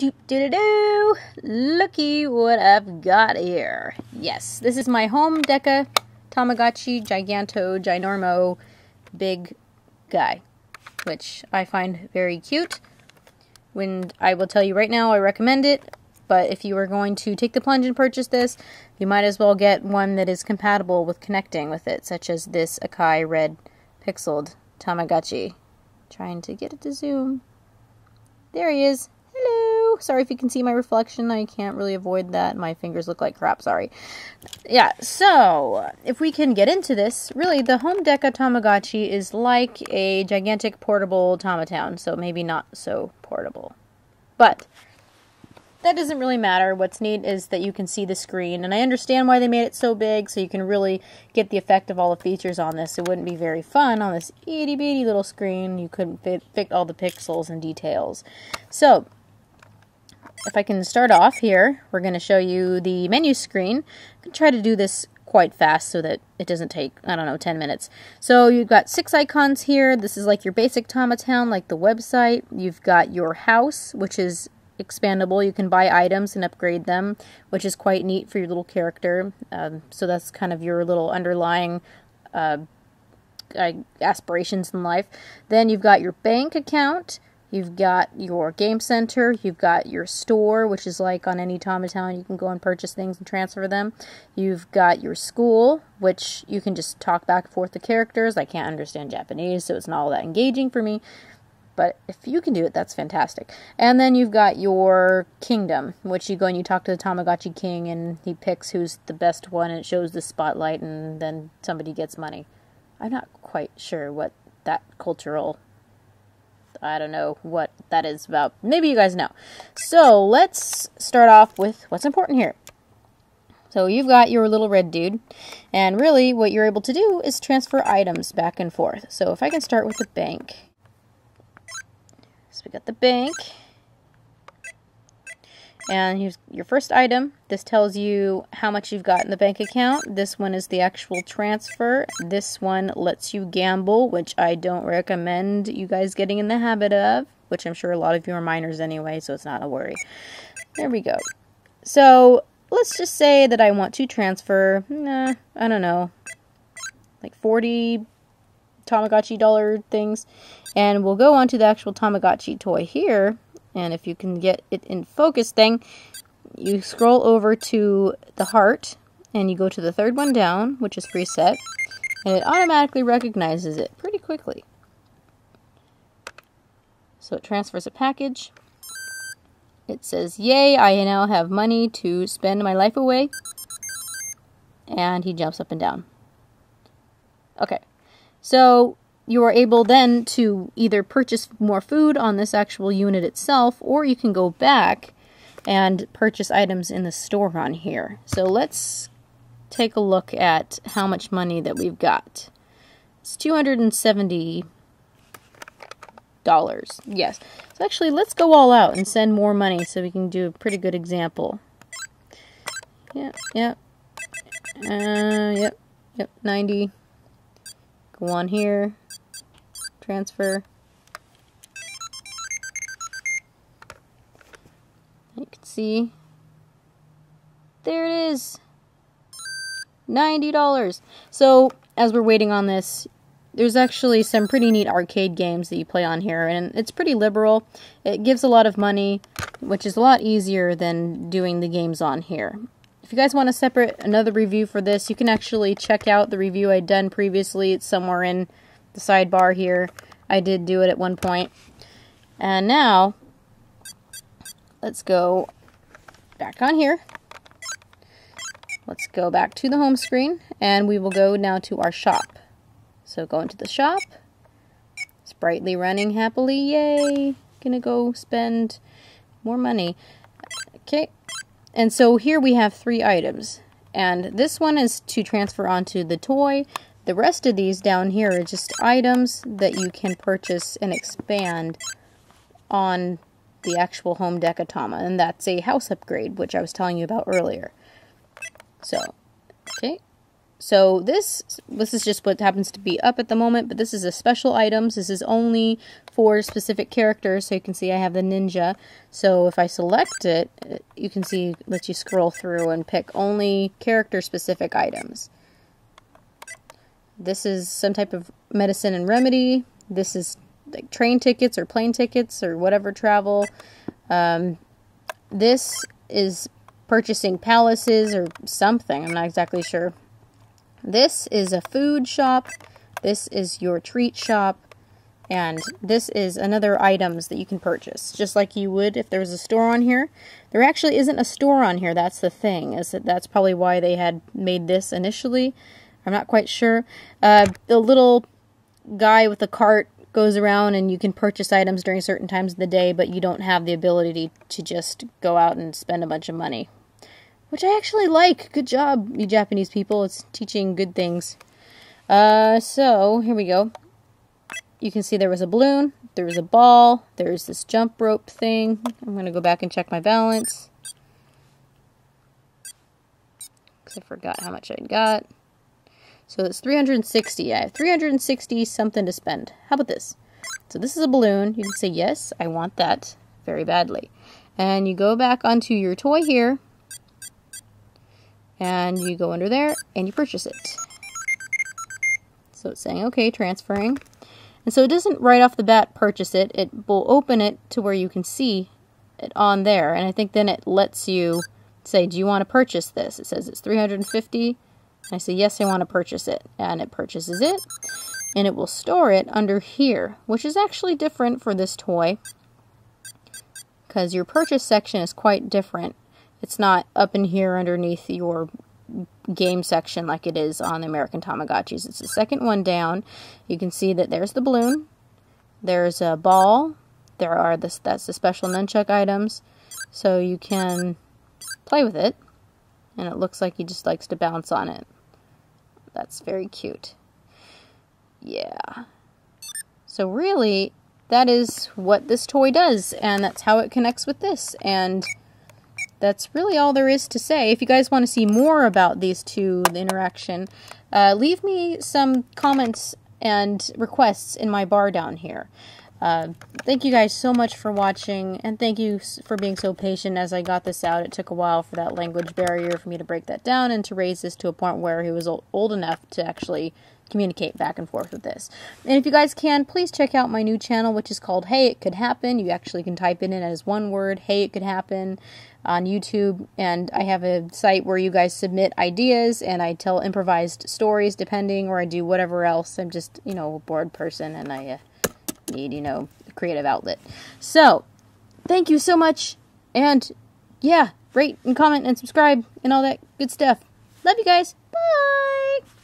Doop doo doo doo! Looky what I've got here. Yes, this is my home Deka Tamagotchi Giganto Ginormo big guy, which I find very cute. When I will tell you right now, I recommend it. But if you are going to take the plunge and purchase this, you might as well get one that is compatible with connecting with it, such as this Akai Red Pixeled Tamagotchi. Trying to get it to zoom. There he is. Sorry if you can see my reflection. I can't really avoid that. My fingers look like crap. Sorry. Yeah, so if we can get into this, really, the Home Deka Tamagotchi is like a gigantic portable Tamatown, so maybe not so portable. But that doesn't really matter. What's neat is that you can see the screen, and I understand why they made it so big, so you can really get the effect of all the features on this. It wouldn't be very fun on this itty bitty little screen. You couldn't fit, fit all the pixels and details. So, if I can start off here, we're going to show you the menu screen. I'm going to try to do this quite fast so that it doesn't take, I don't know, 10 minutes. So you've got six icons here. This is like your basic Tamatown, like the website. You've got your house, which is expandable. You can buy items and upgrade them, which is quite neat for your little character. Um, so that's kind of your little underlying uh, aspirations in life. Then you've got your bank account. You've got your game center, you've got your store, which is like on any Tamatown, you can go and purchase things and transfer them. You've got your school, which you can just talk back and forth to characters. I can't understand Japanese, so it's not all that engaging for me. But if you can do it, that's fantastic. And then you've got your kingdom, which you go and you talk to the Tamagotchi king, and he picks who's the best one, and it shows the spotlight, and then somebody gets money. I'm not quite sure what that cultural. I don't know what that is about. Maybe you guys know. So let's start off with what's important here. So you've got your little red dude, and really what you're able to do is transfer items back and forth. So if I can start with the bank, so we got the bank. And here's your first item. This tells you how much you've got in the bank account. This one is the actual transfer. This one lets you gamble, which I don't recommend you guys getting in the habit of, which I'm sure a lot of you are minors anyway, so it's not a worry. There we go. So let's just say that I want to transfer, nah, I don't know, like 40 Tamagotchi dollar things. And we'll go on to the actual Tamagotchi toy here. And if you can get it in focus thing, you scroll over to the heart and you go to the third one down, which is preset, and it automatically recognizes it pretty quickly. So it transfers a package. It says, Yay, I now have money to spend my life away. And he jumps up and down. Okay, so you are able then to either purchase more food on this actual unit itself, or you can go back and purchase items in the store on here. So let's take a look at how much money that we've got. It's 270 dollars. Yes. So actually, let's go all out and send more money so we can do a pretty good example. Yep, yep. Uh, yep, yep, 90. Go on here transfer. You can see. There it is. $90. So, as we're waiting on this, there's actually some pretty neat arcade games that you play on here, and it's pretty liberal. It gives a lot of money, which is a lot easier than doing the games on here. If you guys want a separate another review for this, you can actually check out the review I'd done previously. It's somewhere in the sidebar here. I did do it at one point. And now, let's go back on here. Let's go back to the home screen, and we will go now to our shop. So go into the shop. It's brightly running happily. Yay! Gonna go spend more money. Okay. And so here we have three items. And this one is to transfer onto the toy. The rest of these down here are just items that you can purchase and expand on the actual home Dekatama, and that's a house upgrade, which I was telling you about earlier. So, okay, So this this is just what happens to be up at the moment, but this is a special items. This is only for specific characters. So you can see I have the ninja. So if I select it, you can see lets you scroll through and pick only character specific items. This is some type of medicine and remedy. This is like train tickets or plane tickets or whatever travel. Um, this is purchasing palaces or something. I'm not exactly sure. This is a food shop. This is your treat shop. And this is another items that you can purchase, just like you would if there was a store on here. There actually isn't a store on here. That's the thing. Is that that's probably why they had made this initially. I'm not quite sure. Uh, the little guy with the cart goes around and you can purchase items during certain times of the day, but you don't have the ability to just go out and spend a bunch of money which I actually like. Good job, you Japanese people. It's teaching good things. Uh, so, here we go. You can see there was a balloon, there was a ball, there's this jump rope thing. I'm going to go back and check my balance. Because I forgot how much I'd got. So it's 360. I have 360 something to spend. How about this? So this is a balloon. You can say, yes, I want that very badly. And you go back onto your toy here and you go under there and you purchase it. So it's saying, okay, transferring. And so it doesn't right off the bat purchase it. It will open it to where you can see it on there. And I think then it lets you say, do you want to purchase this? It says it's 350. I say, yes, I want to purchase it. And it purchases it. And it will store it under here, which is actually different for this toy. Because your purchase section is quite different it's not up in here underneath your game section like it is on the American Tamagotchis. It's the second one down. You can see that there's the balloon. There's a ball. There are this that's the special nunchuck items. So you can play with it. And it looks like he just likes to bounce on it. That's very cute. Yeah. So really, that is what this toy does. And that's how it connects with this. And that's really all there is to say. If you guys want to see more about these two, the interaction, uh, leave me some comments and requests in my bar down here. Uh, thank you guys so much for watching, and thank you for being so patient as I got this out. It took a while for that language barrier for me to break that down and to raise this to a point where he was old enough to actually communicate back and forth with this. And if you guys can, please check out my new channel, which is called Hey It Could Happen. You actually can type it in as one word, Hey It Could Happen, on YouTube. And I have a site where you guys submit ideas and I tell improvised stories depending, or I do whatever else. I'm just, you know, a bored person and I uh, need, you know, creative outlet. So, thank you so much. And yeah, rate and comment and subscribe and all that good stuff. Love you guys. Bye.